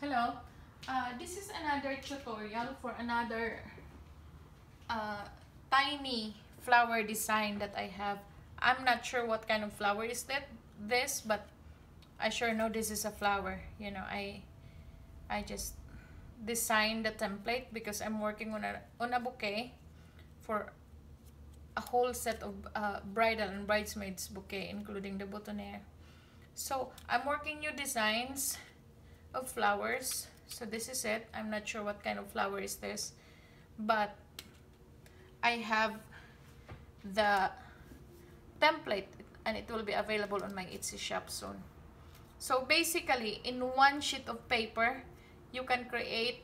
Hello, uh, this is another tutorial for another uh, tiny flower design that I have. I'm not sure what kind of flower is that this, but I sure know this is a flower. You know, I I just designed the template because I'm working on a on a bouquet for a whole set of uh, bridal and bridesmaids bouquet, including the boutonniere. So I'm working new designs of flowers. So this is it. I'm not sure what kind of flower is this but I have the template and it will be available on my Etsy shop soon. So basically in one sheet of paper you can create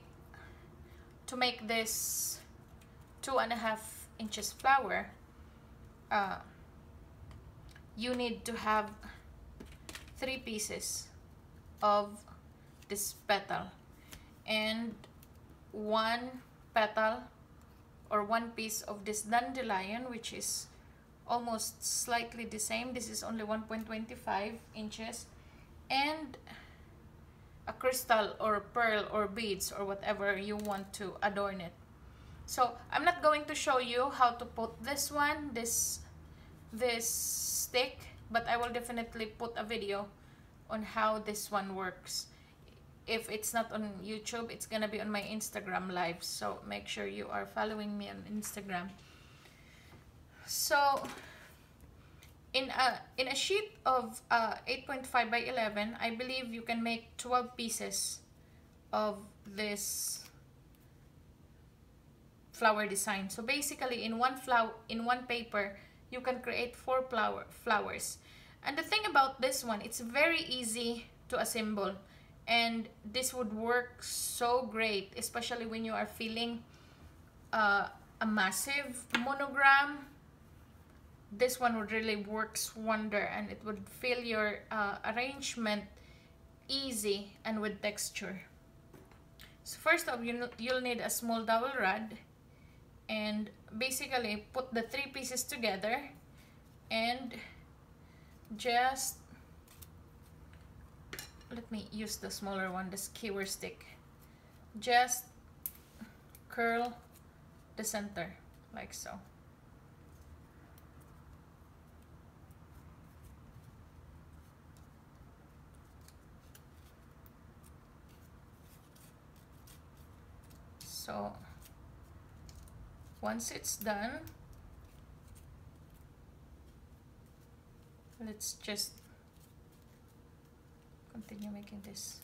to make this two and a half inches flower. Uh, you need to have three pieces of this petal and one petal or one piece of this dandelion which is almost slightly the same this is only 1.25 inches and a crystal or a pearl or beads or whatever you want to adorn it. So I'm not going to show you how to put this one this this stick but I will definitely put a video on how this one works if it's not on YouTube, it's gonna be on my Instagram live. So make sure you are following me on Instagram. So in a in a sheet of uh, 8.5 by 11, I believe you can make 12 pieces of this flower design. So basically in one flower in one paper, you can create four flower flowers. And the thing about this one, it's very easy to assemble and this would work so great especially when you are feeling uh, a massive monogram. This one would really works wonder and it would fill your uh, arrangement easy and with texture. So first of you you'll need a small dowel rod and basically put the three pieces together and just let me use the smaller one, the skewer stick. Just curl the center like so. So once it's done, let's just continue making this.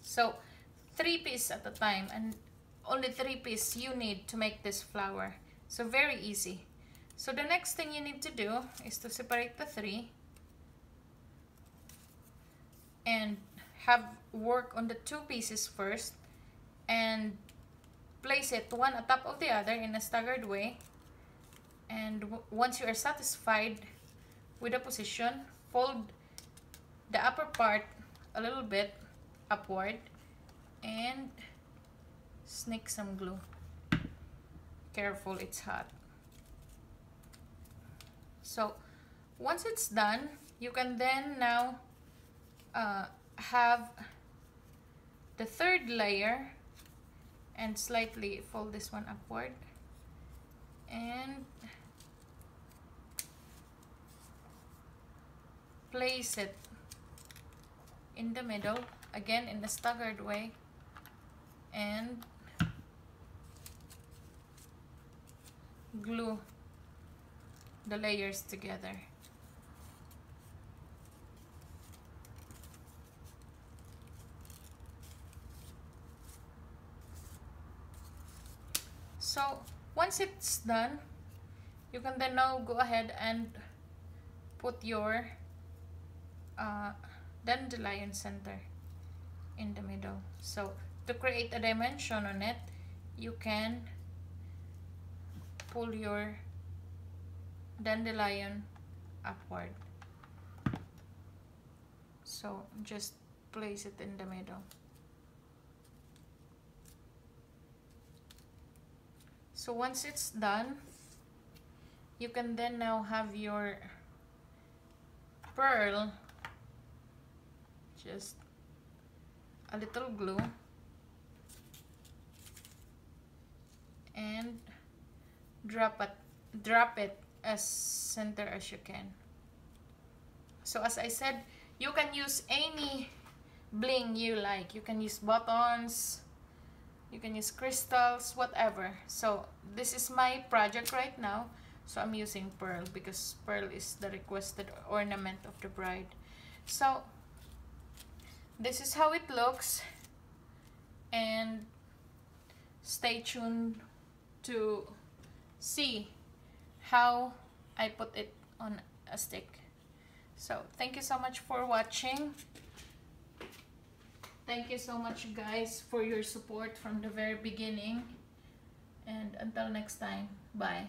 So three pieces at a time and only three pieces you need to make this flower. So very easy. So the next thing you need to do is to separate the three and have work on the two pieces first and place it one on top of the other in a staggered way. And once you are satisfied with the position fold the upper part a little bit upward and sneak some glue. Careful it's hot. So once it's done you can then now uh, have the third layer and slightly fold this one upward and place it in the middle again in the staggered way and glue the layers together. So once it's done you can then now go ahead and put your uh, dandelion center in the middle. So to create a dimension on it you can pull your dandelion upward. So just place it in the middle. So once it's done you can then now have your pearl just a little glue. And drop it drop it as center as you can. So as I said you can use any bling you like. You can use buttons you can use crystals whatever. So this is my project right now. So I'm using pearl because pearl is the requested ornament of the bride. So this is how it looks. And stay tuned to see how I put it on a stick. So thank you so much for watching. Thank you so much guys for your support from the very beginning. And until next time bye